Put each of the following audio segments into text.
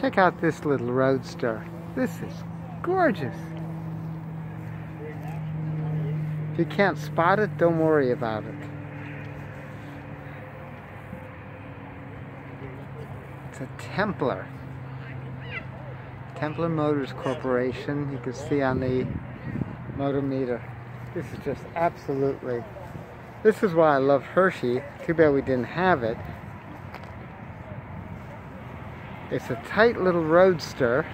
Check out this little roadster. This is gorgeous. If you can't spot it, don't worry about it. It's a Templar. Templar Motors Corporation. You can see on the motor meter. This is just absolutely... This is why I love Hershey. Too bad we didn't have it. It's a tight little roadster.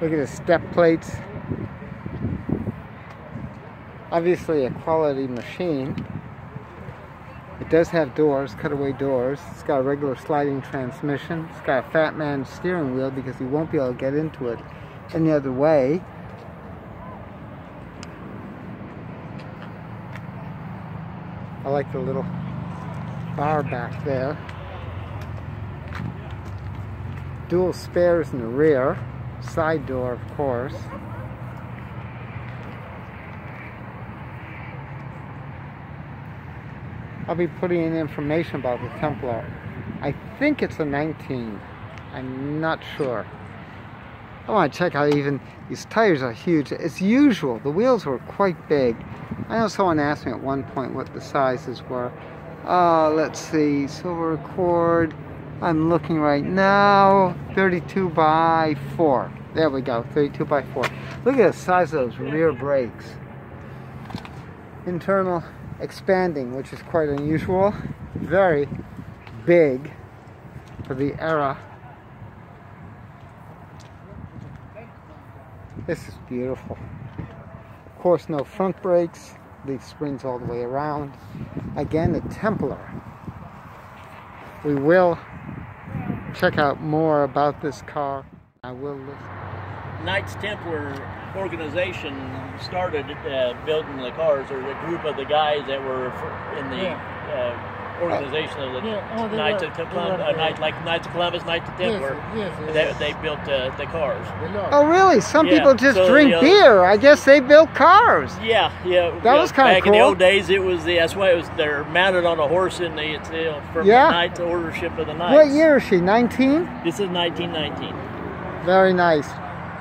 Look at the step plates. Obviously a quality machine. It does have doors, cutaway doors. It's got a regular sliding transmission. It's got a fat man steering wheel because you won't be able to get into it any other way. I like the little bar back there dual spares in the rear, side door of course. I'll be putting in information about the Templar. I think it's a 19. I'm not sure. I want to check out even, these tires are huge. As usual, the wheels were quite big. I know someone asked me at one point what the sizes were. Uh, let's see, silver Accord, I'm looking right now, 32 by 4. There we go, 32 by 4. Look at the size of those rear brakes. Internal expanding, which is quite unusual. Very big for the era. This is beautiful. Of course, no front brakes. These springs all the way around. Again, the Templar. We will check out more about this car. I will listen. Knights Templar organization started uh, building the cars, or the group of the guys that were in the uh, organization of the Yeah, oh, they Knights were- of they Templar, uh, Knights, like Knights of Columbus, Knights of Templar. Yes, yes, They, they built uh, the cars. Oh, really? Some Yeah, people just so, drink you know- beer. I guess they built cars. Yeah, yeah. That yeah, was kinda back in the old days. It was the that's why it was. They're mounted on a horse in the it's uh, from Yeah. the Knights Ordership of the Knights. What year is she? 19? This is 1919. Very nice.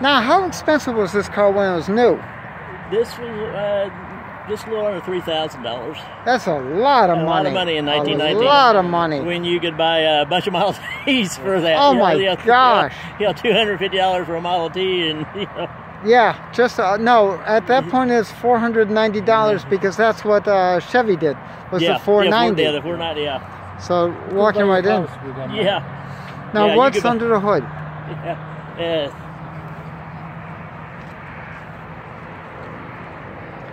Now, how expensive was this car when it was new? This was uh, just a little under three thousand dollars. That's a lot of A money. A lot of money in nineteen ninety. A lot of money. When you could buy a bunch of Model Ts for that. Oh you know, my you know, gosh. You know, two hundred fifty dollars for a Model T, and you know, Yeah, just uh, no. At that point, it's four hundred ninety dollars because that's what uh, Chevy did. Was yeah, the four ninety? Yeah, the four ninety. Yeah, so walking right in. yeah, Now, yeah, what's could buy- under the hood? yeah. Uh,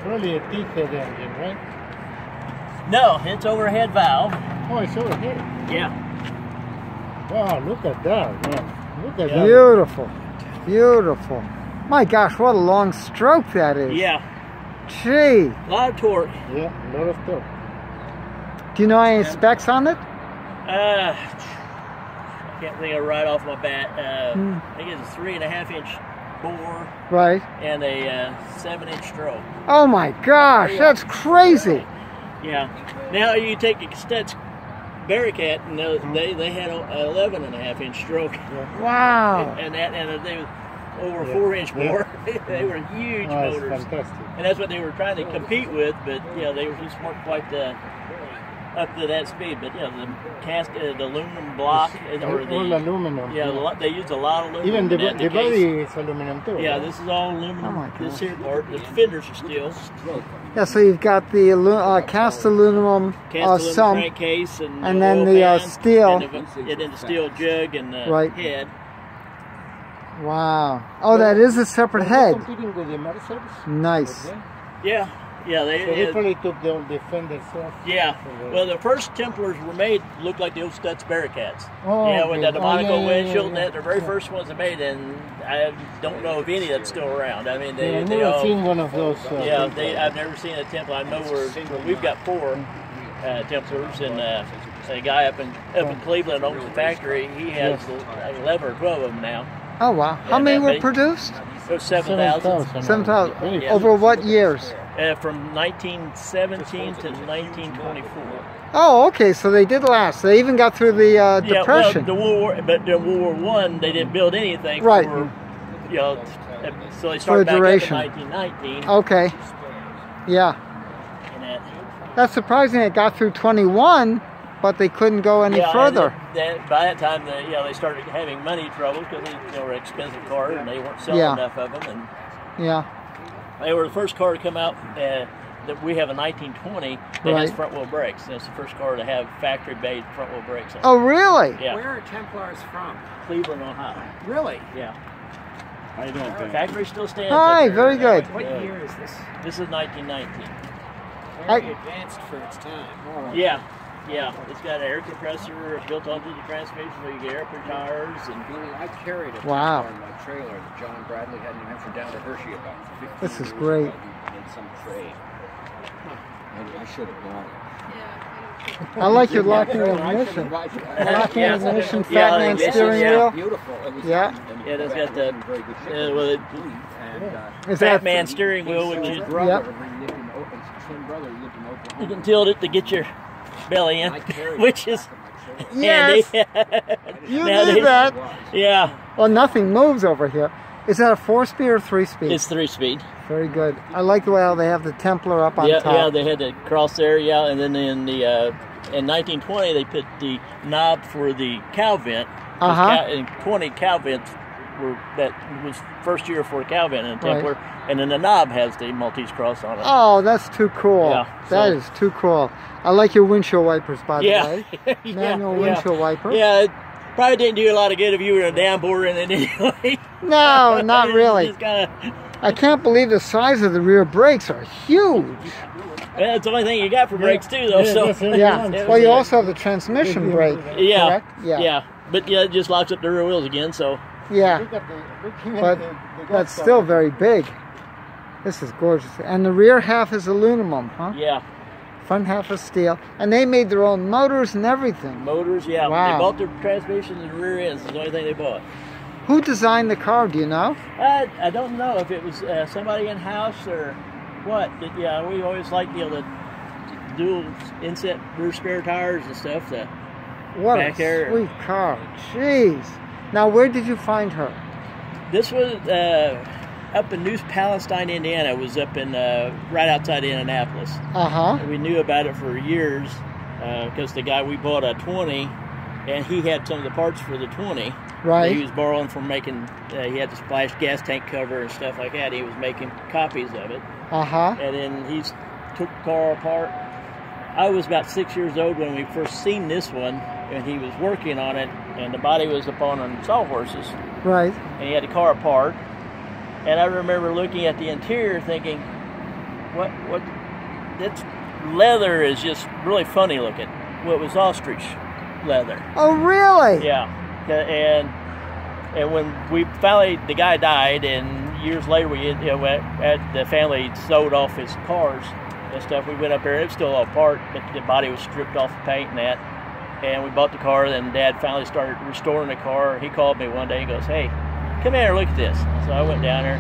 Probably a T-head engine, right? no, it's overhead valve. Oh, it's over here. Yeah, Wow, look at that, man. Look at Yeah. that. Beautiful, beautiful. My gosh, what a long stroke that is. yeah, Gee, a lot of torque. Yeah, a lot of torque. do you know any specs on it? Uh, I can't think of right off my bat. Uh, Hmm. I think it's a three and a half inch bore Right. and a uh, seven inch stroke. Oh my gosh, that's crazy. Yeah. Now you take a Stutz Bearcat, and those- they they had a 11 and a half inch stroke, Wow. and that and they was over Yeah. four inch Yeah. bore. they were huge Oh, motors, fantastic. and that's what they were trying to compete with. But yeah, they were just weren't quite uh, up to that speed. But yeah, the cast, uh, the aluminum block, and- or all, all the aluminum. yeah, the they used a lot of aluminum. Even the, in that the case. body is aluminum too. Yeah, right? this is all aluminum. Oh my this here part, the fenders are steel. Yeah, so you've got the alu- uh, cast aluminum Cast uh, aluminum some. crankcase and, and the then the, uh, steel. and, the, and then the steel jug and the Right. head. Wow. Oh, that is a separate head. competing with the Mercedes? Nice. Okay. Yeah, yeah, they, So they it- probably took the, the fenders off. yeah. Okay. Well, the first Templars were made looked like the old Stutz Bearcats. Oh, yeah, with okay. that Oh, monocle yeah, yeah, windshield yeah, and that, the very yeah. first ones they made, and I don't know if any that's still around. I mean, they, Yeah, I've they never all. seen one of those. Uh, Yeah, they, I've never seen a Templar. I know we're, well, we've got four uh, Templars, and uh, a guy up in up in Cleveland owns the factory. He has Yes. eleven or twelve of them now. Oh, wow. How many were big. produced? So seven thousand. 7,000. Seven thousand. Yeah. Over what years? Uh, from 1917 to 1924. Oh, okay. So they did last. They even got through the uh, Yeah, depression. well, the World War, but during World War One, they didn't build anything Right. for, you know, so they For started back up in 1919. okay. Yeah. That's surprising. It got through 21, but they couldn't go any yeah, and further. then- then by that time, the, you know, they started having money trouble because they, they were expensive cars and they weren't selling Yeah. enough of them. And Yeah. they were the first car to come out. Uh, that we have a 1920 that has front wheel brakes. And it's the first car to have factory made front wheel brakes. On. Oh, really? yeah, Where are Templars from? Cleveland, Ohio. Really? Yeah, How you doing, Pam? factory still stands. Hi, there. very good. What Uh, year is this? This is 1919. Very I- advanced for its time. Yeah, yeah. It's got an air compressor built onto the transmission so you get air tires and Billy, I carried a Wow. in my trailer that John Bradley had in New Hampshire down to Hershey about 15 This is great. ago. He some trade. I, I should have bought it. I like your locking I ignition. bought. Locking Yeah. ignition, Yeah, fat man steering yeah. wheel. Beautiful. It was, Yeah. Yeah, it's got Brad the- very good shape. uh, well, it- and, uh, Is fat that man steering wheel, which is brother, Yep. he lived in, O- his twin brother lived in Oklahoma. you can tilt it to get your belly in, I carried which is back in my trailer. handy. Yes, you Now did that. Yeah, Well, nothing moves over here. Is that a four-speed or three-speed? it's three speed. Very good. I like the way how they have the Templar up on Yeah, top. yeah. They had to cross there, yeah, and then in the uh, in 1920 they put the knob for the cowl vent. Uh-huh. Cowl, in 20 cowl vents were that was first year for a cowl vent in a Right. Templar, and then the knob has the Maltese cross on it. Oh, that's too cool. Yeah, That so- is too cool. I like your windshield wipers, by the yeah, way. yeah, Manual yeah. windshield wiper. Yeah, it probably didn't do you a lot of good if you were a down board in it anyway. No, not It's really. just kinda, I can't believe the size of the rear brakes are huge. well, it's the only thing you got for brakes too, though. Yeah, so. Yeah. Well, you also have the transmission brake. yeah, correct? Yeah. yeah, But yeah, it just locks up the rear wheels again. So Yeah. We got the- we came in But the- the that's Gulf still very big. This is gorgeous. And the rear half is aluminum, huh? yeah, Front half is steel. And they made their own motors and everything. motors. Yeah, Wow. they bought their transmission and rear ends. It's the only thing they bought. Who designed the car? Do you know? I, I don't know if it was uh, somebody in house or what, but yeah, we always liked you know the dual inset rear spare tires and stuff. That What Back a there. sweet car. Jeez. Now, where did you find her? this was uh, up in New Palestine, Indiana. It was up in uh, right outside Indianapolis. Uh huh. We knew about it for years because the guy we bought a 20, and he had some of the parts for the 20. Right. He was borrowing from making. Uh, he had the splash gas tank cover and stuff like that. He was making copies of it. Uh huh. and then he took the car apart. I was about six years old when we first seen this one, and he was working on it, and the body was upon on sawhorses, Right. and he had the car apart. And I remember looking at the interior, thinking, "What? What? That's leather is just really funny looking. Well, it was ostrich leather. Oh, really? Yeah, and and when we finally the guy died, and years later we you know at, at the family sold off his cars and stuff. We went up there, and it was still all apart, but the body was stripped off the paint and that. And we bought the car. Then Dad finally started restoring the car. He called me one day and goes, "Hey, come here, look at this." So I went down there,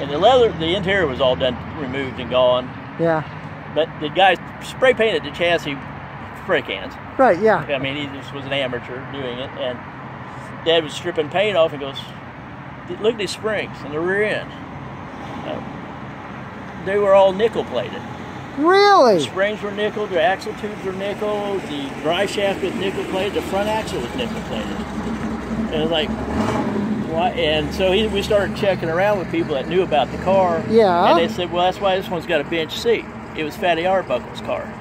and the leather, the interior was all done, removed and gone. Yeah. But the guy spray painted the chassis spray cans. Right. Yeah. I mean, he just was an amateur doing it, and Dad was stripping paint off and goes, "Look at these springs in the rear end. Uh, they were all nickel plated. Really? Springs were nickel, the axle tubes were nickel, the drive shaft was nickel plated, the front axle was nickel plated. And it was like, why? And so he, we started checking around with people that knew about the car. Yeah. And they said, well, that's why this one's got a bench seat. It was Fatty Arbuckle's car.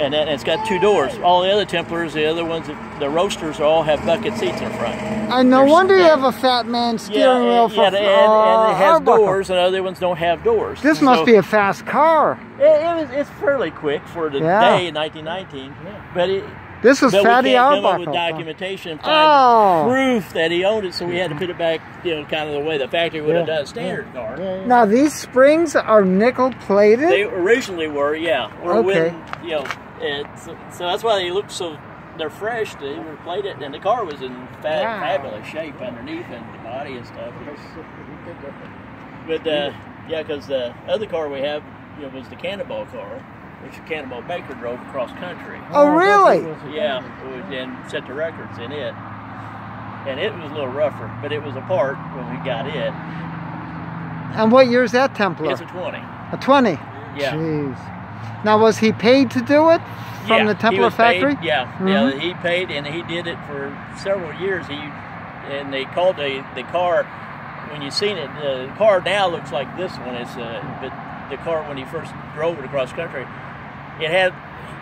And then it's got two doors. All the other Templars, the other ones, the roadsters all have bucket seats in front. And no There's- wonder you have a fat man steering yeah, wheel for yeah, and, uh, and it has doors, and other ones don't have doors. This So- must be a fast car. It, it was. It's fairly quick for the Yeah. day in 1919, but it. This is but Fatty we can't come up with documentation find Oh. proof that he owned it, so we had to put it back, you know, kind of the way the factory would have done a standard car. Yeah, yeah. Now these springs are nickel plated. They originally were, yeah. Or Okay. when, you know, it's, so that's why they look so. They're fresh. They were played it, and the car was in fa- Wow. fabulous shape underneath and the body and stuff. But uh, yeah, because the other car we have, you know, was the Cannonball car, which Cannonball Baker drove across country. Oh, that's really? Yeah, and set the records in it. And it was a little rougher, but it was a part when we got it. And what year is that Templar? It's a 20. A 20. Yeah. Jeez. Now, was he paid to do it from yeah, the he Templar was paid- factory? yeah, Mhm. yeah, he paid and he did it for several years. He and they called the the car when you seen it. The car now looks like this one. It's uh, but the car when he first drove it across country, it had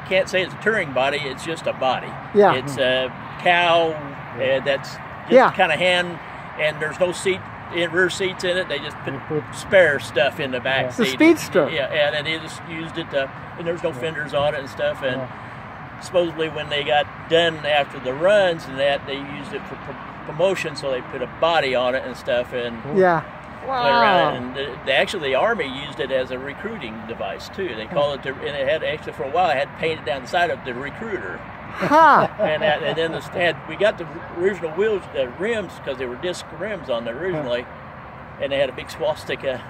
can't say it's a touring body. It's just a body. Yeah. it's a cow uh, that's just Yeah. kind of hand and there's no seat. In rear seats in it, they just put put spare stuff in the back The seat. Speedster. Yeah, and, and they just used it to, and there's no fenders on it and stuff. And Yeah. supposedly when they got done after the runs and that, they used it for pro- promotion, so they put a body on it and stuff and Yeah. Wow. And the, the, actually, the army used it as a recruiting device too. They call it the, and it had actually for a while it had painted down the side of the recruiter. Ha! And, that, and then the, had we got the original wheels, the rims because they were disc rims on there originally, and they had a big swastika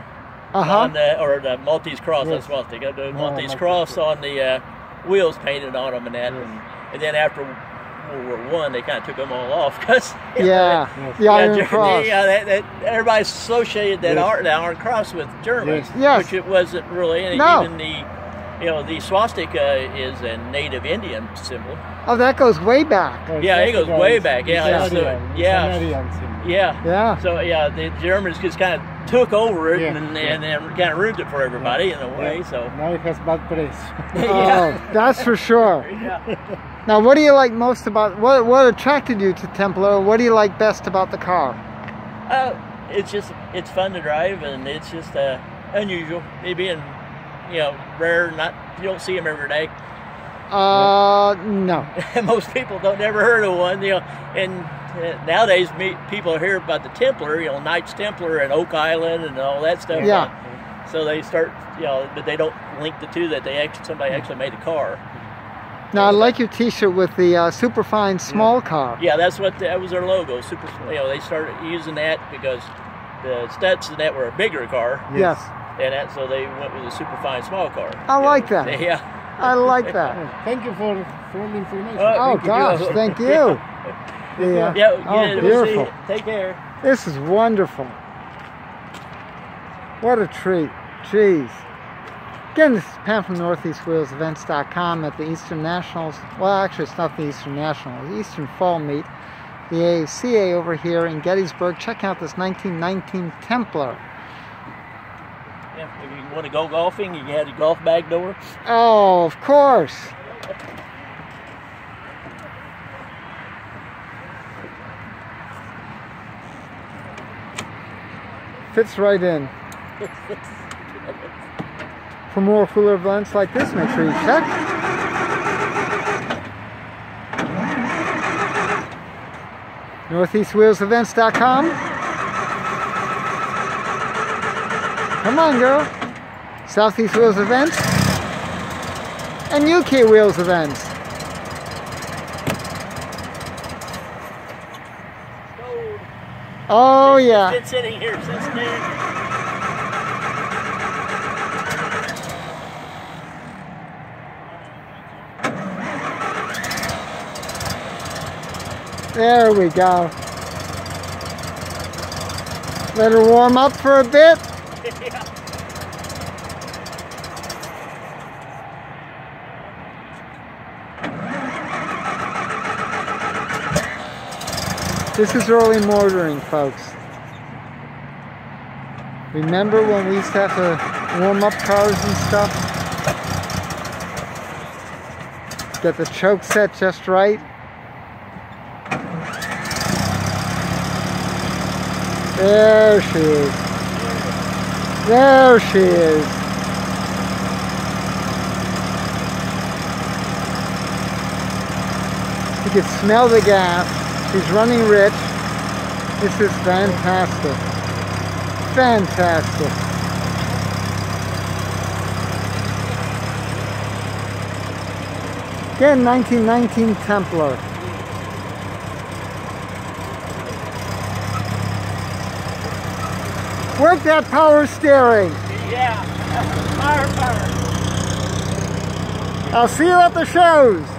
Uh huh. on the or the Maltese cross, Yes. swastika, the Oh, Maltese cross cross. on the uh, wheels painted on them and that, Yes. and, and then after World War One, they kind of took them all off because Yeah. Yes. The Iron Cross. Yeah, that, that, everybody associated that Yes. Iron, the Iron Cross with Germans, Yes. Yes. which it wasn't really. And No. even the you know the swastika is a native Indian symbol. Oh, that goes way back. Oh, Yeah, it goes way back. Yeah, is that's the- yeah. Canadian. Yeah. Yeah. So yeah, the Germans just kind of took over it Yeah, and, yeah. and then kind of ruined it for everybody in a way. Yeah. So Now it has bad press. Oh, that's for sure. yeah. Now, what do you like most about what? What attracted you to Templar? What do you like best about the car? Uh, it's just it's fun to drive and it's just uh, unusual. It being you know rare, not you don't see them every day. Uh, no. Most people don't never heard of one. You know, and uh, nowadays me, people hear about the Templar, you know, Knights Templar and Oak Island and all that stuff. Yeah. So they start, you know, but they don't link the two that they actually somebody actually made a car. Now, I like your T-shirt with the uh, superfine small car. Yeah, that's what that was their logo. Super, you know, they started using that because the Stutz and that were a bigger car, Yes, and that so they went with a super fine small car. I like that. Yeah. I like that. Oh, Thank you for for the information. Uh, Oh Thank you. gosh, thank you. Yeah. Yeah. Oh, yeah, we'll beautiful. Take care. This is wonderful. What a treat. Jeez. Again, this is Pam from NortheastWheelsEvents.com at the Eastern Nationals. Well, actually, it's not the Eastern Nationals, the Eastern Fall Meet. The AACA over here in Gettysburg. Check out this 1919 Templar. Yeah, if you want to go golfing, you had a golf bag door. Oh, of course. Fits right in. For more cooler events like this, make sure you check. NortheastWheelsEvents.com. Come on, girl. Southeast Wheels Events and UK Wheels Events. Oh yeah. Been sitting here since then. There we go. Let her warm up for a bit. This is early mortaring, folks. Remember when we used to have to warm up cars and stuff? Get the choke set just right. There she is. There she is. You can smell the gas. She's running rich. This is fantastic. Fantastic. Again, 1919 Templar. Work that power steering. Yeah. Fire, fire. I'll see you at the shows.